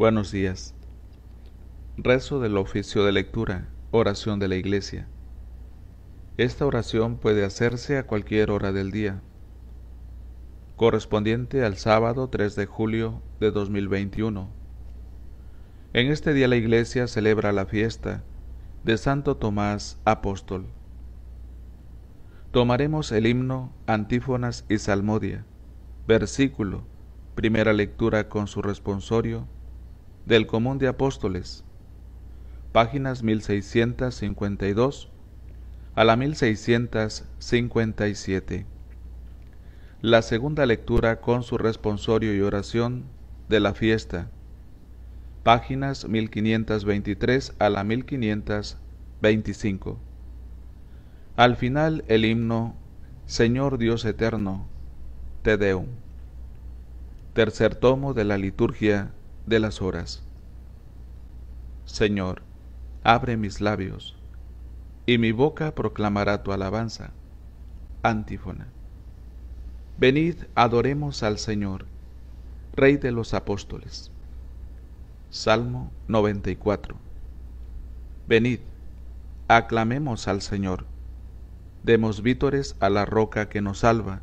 Buenos días. Rezo del oficio de lectura, oración de la iglesia. Esta oración puede hacerse a cualquier hora del día, correspondiente al sábado 3 de julio de 2021. En este día la iglesia celebra la fiesta de Santo Tomás Apóstol. Tomaremos el himno, antífonas y salmodia, versículo, primera lectura con su responsorio, del Común de Apóstoles, páginas 1652 a la 1657. La segunda lectura con su responsorio y oración de la fiesta, páginas 1523 a la 1525. Al final el himno Señor Dios eterno, Te Deum. Tercer tomo de la liturgia de las horas. Señor, abre mis labios, y mi boca proclamará tu alabanza. Antífona. Venid, adoremos al Señor, Rey de los apóstoles. Salmo 94. Venid, aclamemos al Señor, demos vítores a la roca que nos salva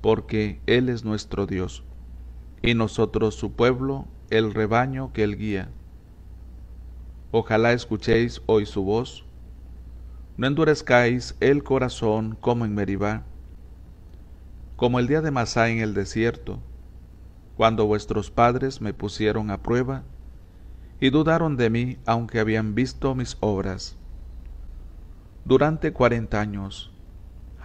porque Él es nuestro Dios, y nosotros su pueblo, el rebaño que Él guía. Ojalá escuchéis hoy su voz, no endurezcáis el corazón como en Meribá, como el día de Masá en el desierto, cuando vuestros padres me pusieron a prueba y dudaron de mí aunque habían visto mis obras. Durante cuarenta años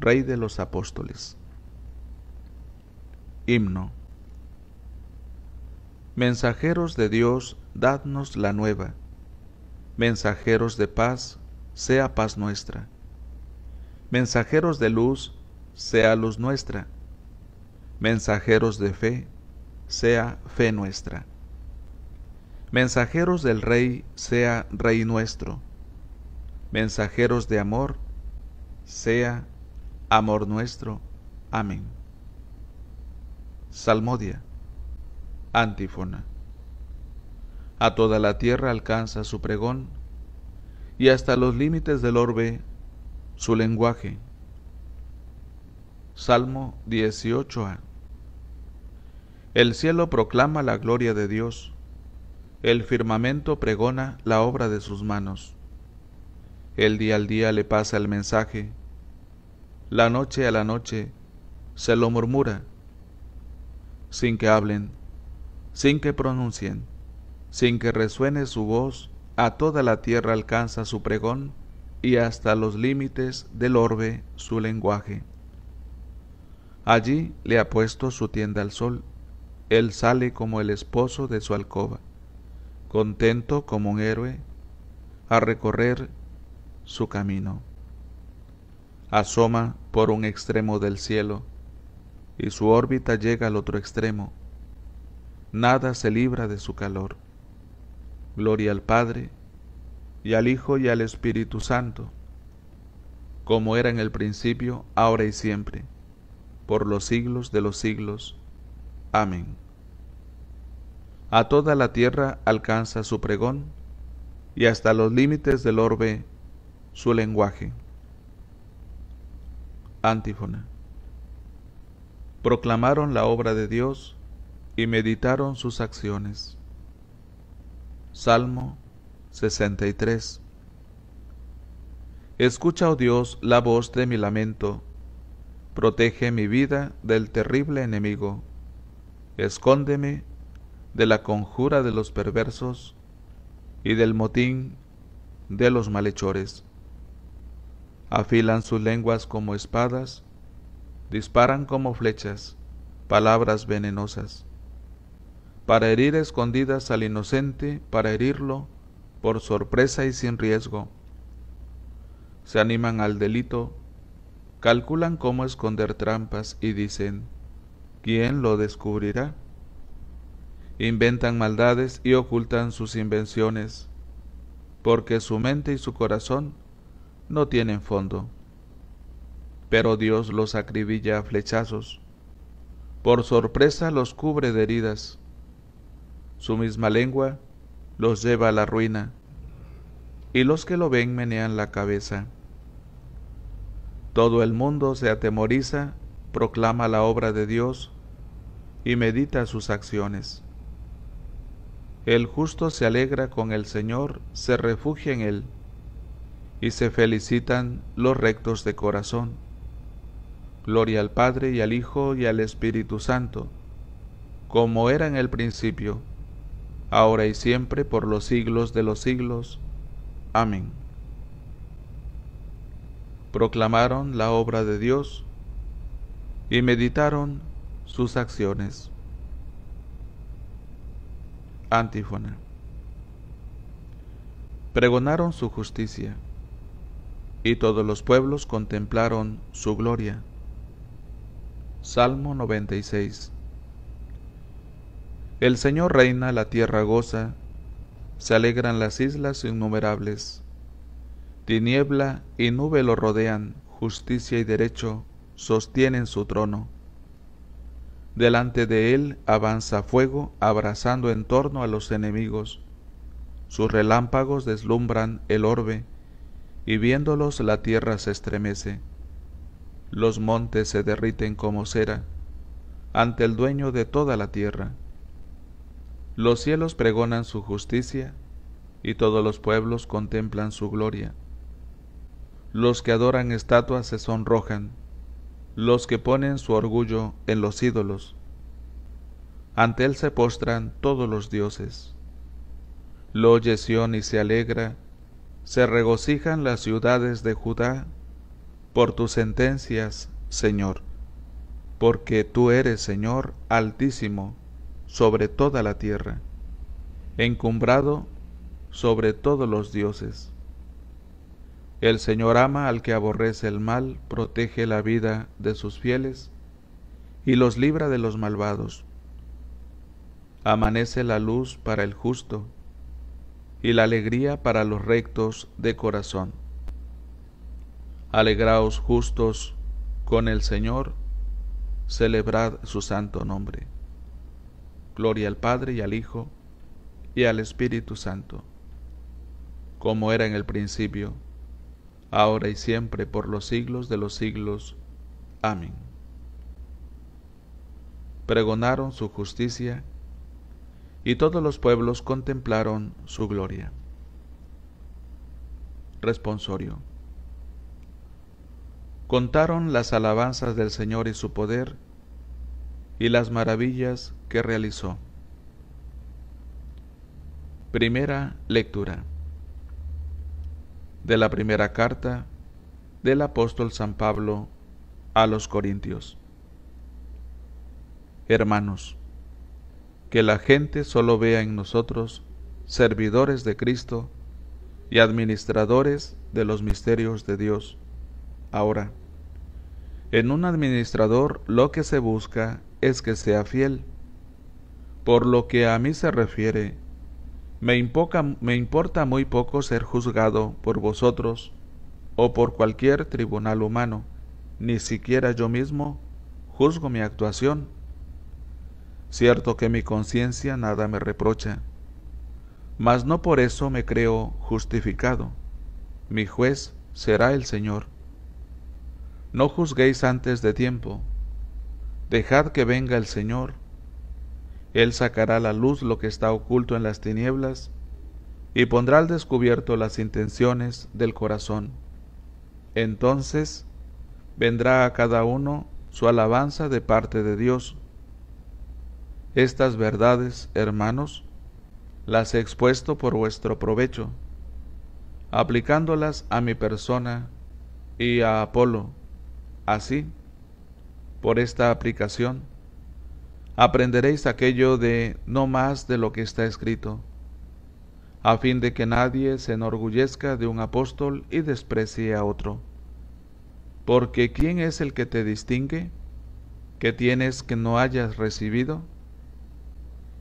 Rey de los Apóstoles. Himno. Mensajeros de Dios, dadnos la nueva. Mensajeros de paz, sea paz nuestra. Mensajeros de luz, sea luz nuestra. Mensajeros de fe, sea fe nuestra. Mensajeros del Rey, sea Rey nuestro. Mensajeros de amor, sea amor nuestro. Amén. Salmodia. Antífona. A toda la tierra alcanza su pregón, y hasta los límites del orbe su lenguaje. Salmo 18a. El cielo proclama la gloria de Dios, el firmamento pregona la obra de sus manos. El día al día le pasa el mensaje, la noche a la noche se lo murmura, sin que hablen, sin que pronuncien, sin que resuene su voz, a toda la tierra alcanza su pregón y hasta los límites del orbe su lenguaje. Allí le ha puesto su tienda al sol, él sale como el esposo de su alcoba, contento como un héroe, a recorrer su camino asoma por un extremo del cielo y su órbita llega al otro extremo. Nada se libra de su calor. Gloria al Padre, y al Hijo y al Espíritu Santo, como era en el principio, ahora y siempre, por los siglos de los siglos. Amén. A toda la tierra alcanza su pregón, y hasta los límites del orbe su lenguaje. Antífona. Proclamaron la obra de Dios, y meditaron sus acciones. Salmo 63 Escucha, oh Dios, la voz de mi lamento, protege mi vida del terrible enemigo, escóndeme de la conjura de los perversos y del motín de los malhechores. Afilan sus lenguas como espadas, disparan como flechas, palabras venenosas, para herir escondidas al inocente, para herirlo por sorpresa y sin riesgo. Se animan al delito, calculan cómo esconder trampas y dicen, ¿quién lo descubrirá? Inventan maldades y ocultan sus invenciones, porque su mente y su corazón no tienen fondo. Pero Dios los acribilla a flechazos, por sorpresa los cubre de heridas. Su misma lengua los lleva a la ruina, y los que lo ven menean la cabeza. Todo el mundo se atemoriza, proclama la obra de Dios y medita sus acciones. El justo se alegra con el Señor, se refugia en Él, y se felicitan los rectos de corazón. Gloria al Padre y al Hijo y al Espíritu Santo, como era en el principio, ahora y siempre, por los siglos de los siglos. Amén. Proclamaron la obra de Dios y meditaron sus acciones. Antífona. Pregonaron su justicia, y todos los pueblos contemplaron su gloria. Salmo 96. El Señor reina, la tierra goza, se alegran las islas innumerables. Tiniebla y nube lo rodean, justicia y derecho sostienen su trono. Delante de él avanza fuego, abrazando en torno a los enemigos. Sus relámpagos deslumbran el orbe, y viéndolos la tierra se estremece. Los montes se derriten como cera ante el dueño de toda la tierra. Los cielos pregonan su justicia, y todos los pueblos contemplan su gloria. Los que adoran estatuas se sonrojan, los que ponen su orgullo en los ídolos. Ante él se postran todos los dioses. Lo oye Sión y se alegra, se regocijan las ciudades de Judá por tus sentencias, Señor, porque tú eres, Señor, altísimo sobre toda la tierra, encumbrado sobre todos los dioses. El Señor ama al que aborrece el mal, protege la vida de sus fieles y los libra de los malvados. Amanece la luz para el justo y la alegría para los rectos de corazón. Alegraos justos con el Señor, celebrad su santo nombre. Gloria al Padre y al Hijo y al Espíritu Santo, como era en el principio, ahora y siempre, por los siglos de los siglos. Amén. Pregonaron su justicia, y todos los pueblos contemplaron su gloria. Responsorio. Contaron las alabanzas del Señor y su poder, y las maravillas que realizó. Primera lectura de la primera carta del apóstol San Pablo a los Corintios. Hermanos, que la gente solo vea en nosotros servidores de Cristo y administradores de los misterios de Dios. Ahora, en un administrador lo que se busca es que sea fiel. Por lo que a mí se refiere, me, importa muy poco ser juzgado por vosotros o por cualquier tribunal humano, ni siquiera yo mismo juzgo mi actuación. Cierto que mi conciencia nada me reprocha, mas no por eso me creo justificado. Mi juez será el Señor. No juzguéis antes de tiempo, dejad que venga el Señor, Él sacará a la luz lo que está oculto en las tinieblas y pondrá al descubierto las intenciones del corazón. Entonces vendrá a cada uno su alabanza de parte de Dios. Estas verdades, hermanos, las he expuesto por vuestro provecho, aplicándolas a mi persona y a Apolo. Así, por esta aplicación, aprenderéis aquello de no más de lo que está escrito, a fin de que nadie se enorgullezca de un apóstol y desprecie a otro. Porque ¿quién es el que te distingue? ¿Qué tienes que no hayas recibido?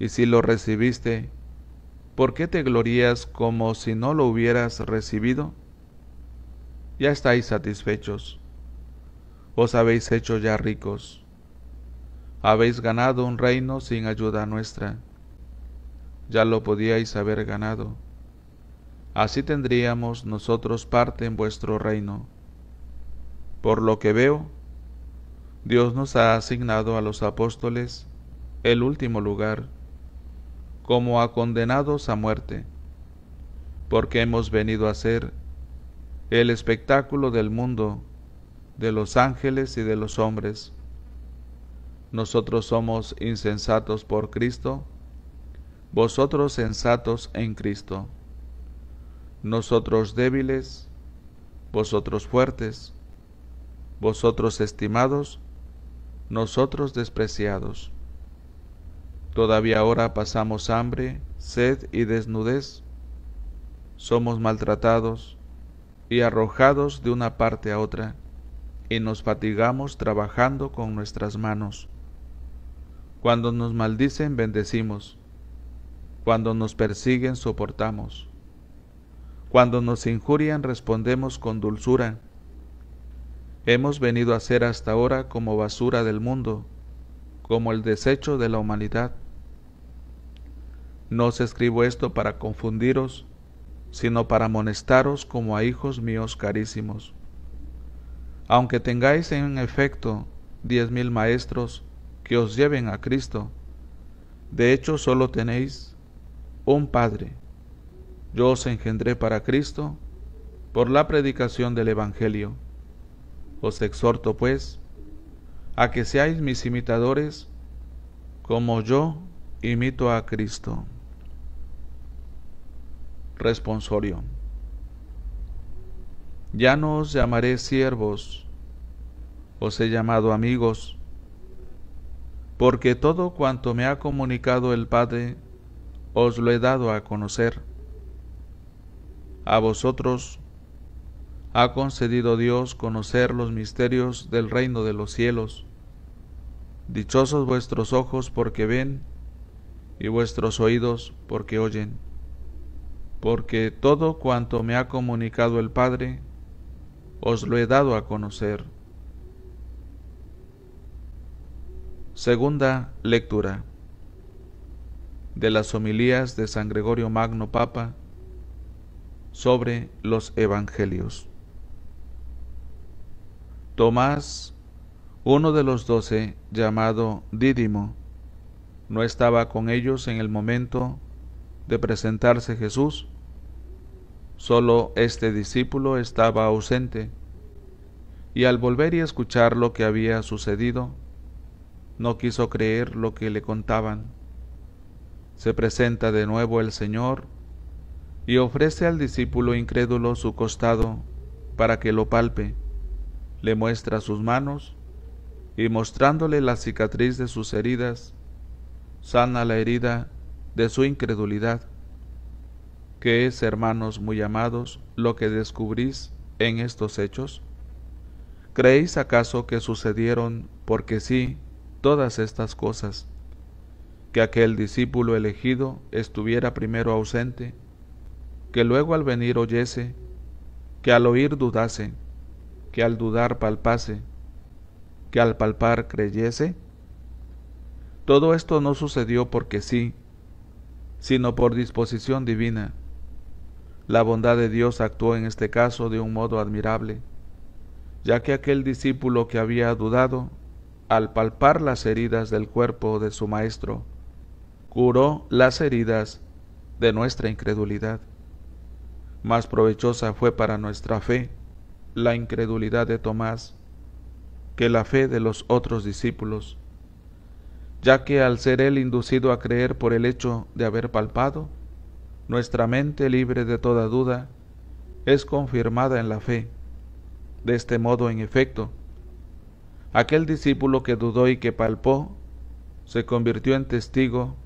Y si lo recibiste, ¿por qué te glorías como si no lo hubieras recibido? Ya estáis satisfechos. Os habéis hecho ya ricos habéis ganado un reino sin ayuda nuestra. Ya lo podíais haber ganado. Así tendríamos nosotros parte en vuestro reino. Por lo que veo, Dios nos ha asignado a los apóstoles el último lugar, como a condenados a muerte, porque hemos venido a ser el espectáculo del mundo, de los ángeles y de los hombres nosotros somos insensatos por Cristo, vosotros sensatos en Cristo. Nosotros débiles, vosotros fuertes, vosotros estimados, nosotros despreciados. Todavía ahora pasamos hambre, sed y desnudez. Somos maltratados y arrojados de una parte a otra, y nos fatigamos trabajando con nuestras manos. Cuando nos maldicen, bendecimos. Cuando nos persiguen, soportamos. Cuando nos injurian, respondemos con dulzura. Hemos venido a ser hasta ahora como basura del mundo, como el desecho de la humanidad. No os escribo esto para confundiros, sino para amonestaros como a hijos míos carísimos. Aunque tengáis en efecto diez mil maestros, que os lleven a Cristo. De hecho, solo tenéis un Padre. Yo os engendré para Cristo por la predicación del Evangelio. Os exhorto, pues, a que seáis mis imitadores como yo imito a Cristo. Responsorio. Ya no os llamaré siervos, os he llamado amigos, porque todo cuanto me ha comunicado el Padre, os lo he dado a conocer. A vosotros ha concedido Dios conocer los misterios del reino de los cielos. Dichosos vuestros ojos porque ven y vuestros oídos porque oyen. Porque todo cuanto me ha comunicado el Padre, os lo he dado a conocer. Segunda lectura de las homilías de San Gregorio Magno Papa sobre los Evangelios. Tomás, uno de los doce, llamado Dídimo, no estaba con ellos en el momento de presentarse Jesús. Solo este discípulo estaba ausente, y al volver y escuchar lo que había sucedido, no quiso creer lo que le contaban. Se presenta de nuevo el Señor y ofrece al discípulo incrédulo su costado para que lo palpe. Le muestra sus manos y mostrándole la cicatriz de sus heridas, sana la herida de su incredulidad. ¿Qué es, hermanos muy amados, lo que descubrís en estos hechos? ¿Creéis acaso que sucedieron porque sí todas estas cosas, que aquel discípulo elegido estuviera primero ausente, que luego al venir oyese, que al oír dudase, que al dudar palpase, que al palpar creyese? Todo esto no sucedió porque sí, sino por disposición divina. La bondad de Dios actuó en este caso de un modo admirable, ya que aquel discípulo que había dudado al palpar las heridas del cuerpo de su maestro, curó las heridas de nuestra incredulidad. Más provechosa fue para nuestra fe la incredulidad de Tomás que la fe de los otros discípulos, ya que al ser él inducido a creer por el hecho de haber palpado, nuestra mente libre de toda duda es confirmada en la fe. De este modo, en efecto, aquel discípulo que dudó y que palpó, se convirtió en testigo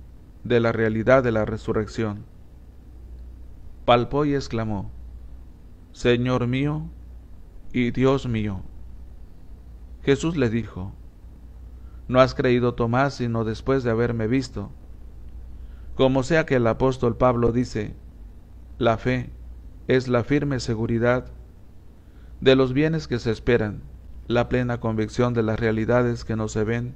de la realidad de la resurrección. Palpó y exclamó, Señor mío y Dios mío. Jesús le dijo, No has creído Tomás sino después de haberme visto. Como sea que el apóstol Pablo dice, la fe es la firme seguridad de los bienes que se esperan, la plena convicción de las realidades que no se ven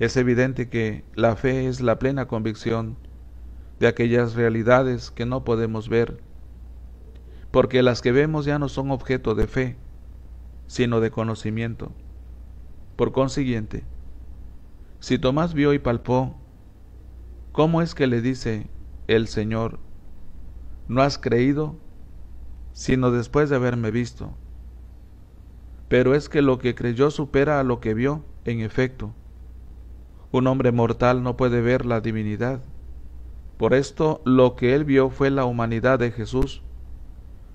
es evidente que la fe es la plena convicción de aquellas realidades que no podemos ver, porque las que vemos ya no son objeto de fe, sino de conocimiento. Por consiguiente, si Tomás vio y palpó, ¿cómo es que le dice el Señor, no has creído, sino después de haberme visto? Pero es que lo que creyó supera a lo que vio, en efecto. Un hombre mortal no puede ver la divinidad. Por esto lo que él vio fue la humanidad de Jesús,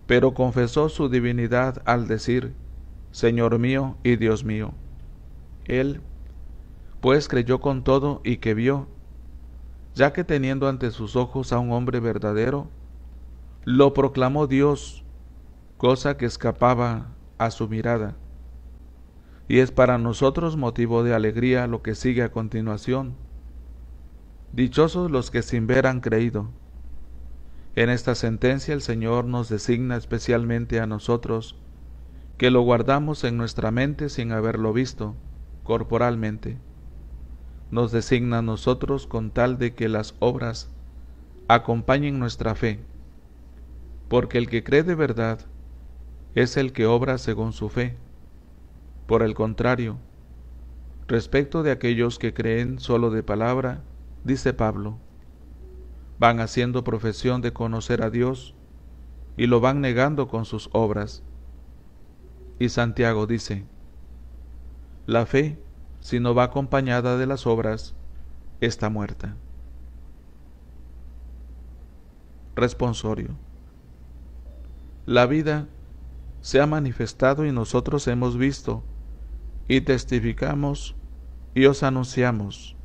pero confesó su divinidad al decir, Señor mío y Dios mío. Él, pues, creyó con todo y que vio, ya que teniendo ante sus ojos a un hombre verdadero, lo proclamó Dios, cosa que escapaba a su mirada y es para nosotros motivo de alegría lo que sigue a continuación. Dichosos los que sin ver han creído. En esta sentencia el Señor nos designa especialmente a nosotros, que lo guardamos en nuestra mente sin haberlo visto, corporalmente. Nos designa a nosotros con tal de que las obras acompañen nuestra fe, porque el que cree de verdad es el que obra según su fe por el contrario, respecto de aquellos que creen solo de palabra, dice Pablo, van haciendo profesión de conocer a Dios y lo van negando con sus obras. Y Santiago dice, la fe, si no va acompañada de las obras, está muerta. Responsorio. La vida se ha manifestado y nosotros hemos visto y testificamos y os anunciamos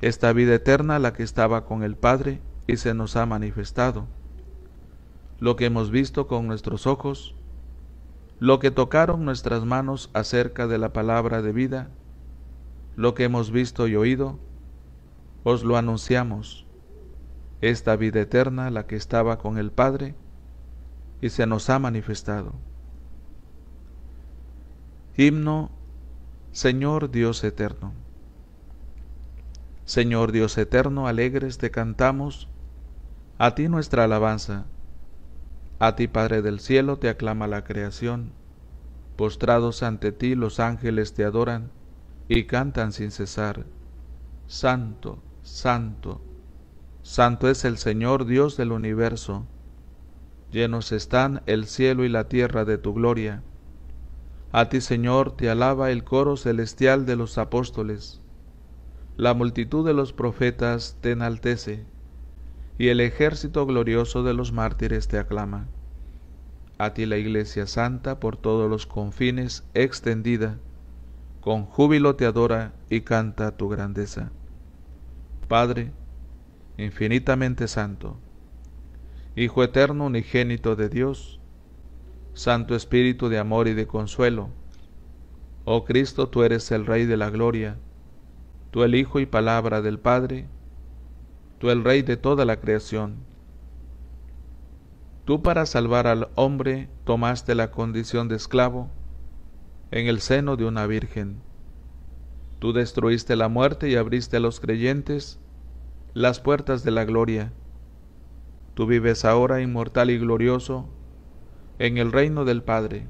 esta vida eterna la que estaba con el Padre y se nos ha manifestado, lo que hemos visto con nuestros ojos, lo que tocaron nuestras manos acerca de la palabra de vida, lo que hemos visto y oído, os lo anunciamos, esta vida eterna la que estaba con el Padre y se nos ha manifestado. Himno, Señor Dios eterno. Señor Dios eterno, alegres te cantamos, a ti nuestra alabanza, a ti Padre del cielo te aclama la creación, postrados ante ti los ángeles te adoran y cantan sin cesar, Santo, Santo, Santo es el Señor Dios del universo, llenos están el cielo y la tierra de tu gloria, a ti, Señor, te alaba el coro celestial de los apóstoles. La multitud de los profetas te enaltece, y el ejército glorioso de los mártires te aclama. A ti la Iglesia Santa por todos los confines extendida, con júbilo te adora y canta tu grandeza. Padre, infinitamente santo, Hijo eterno unigénito de Dios, Santo Espíritu de amor y de consuelo. Oh Cristo, tú eres el Rey de la gloria, tú el Hijo y palabra del Padre, tú el Rey de toda la creación. Tú para salvar al hombre tomaste la condición de esclavo en el seno de una virgen. Tú destruiste la muerte y abriste a los creyentes las puertas de la gloria. Tú vives ahora inmortal y glorioso en el reino del Padre.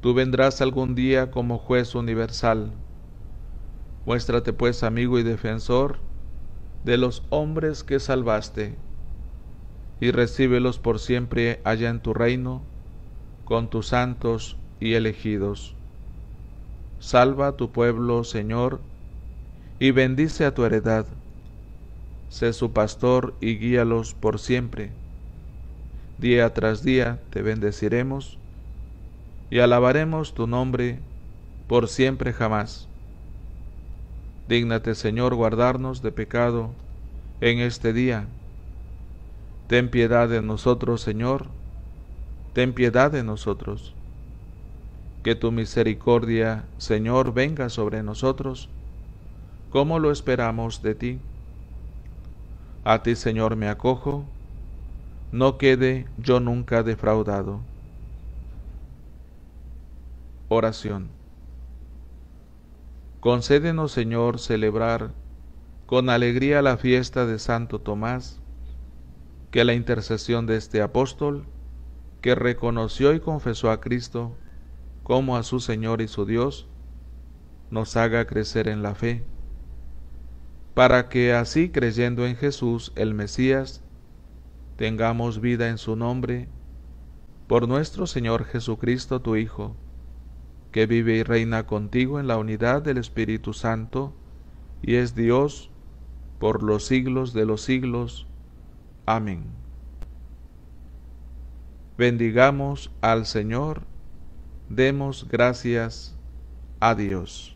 Tú vendrás algún día como juez universal. Muéstrate pues amigo y defensor de los hombres que salvaste, y recíbelos por siempre allá en tu reino, con tus santos y elegidos. Salva a tu pueblo, Señor, y bendice a tu heredad. Sé su pastor y guíalos por siempre. Día tras día te bendeciremos y alabaremos tu nombre por siempre jamás. Dígnate, Señor, guardarnos de pecado en este día. Ten piedad de nosotros, Señor. Ten piedad de nosotros. Que tu misericordia, Señor, venga sobre nosotros, como lo esperamos de ti. A ti, Señor, me acojo, no quede yo nunca defraudado. Oración. Concédenos, Señor, celebrar con alegría la fiesta de Santo Tomás, que la intercesión de este apóstol, que reconoció y confesó a Cristo como a su Señor y su Dios, nos haga crecer en la fe, para que así creyendo en Jesús el Mesías, tengamos vida en su nombre, por nuestro Señor Jesucristo, tu Hijo, que vive y reina contigo en la unidad del Espíritu Santo, y es Dios por los siglos de los siglos. Amén. Bendigamos al Señor, demos gracias a Dios.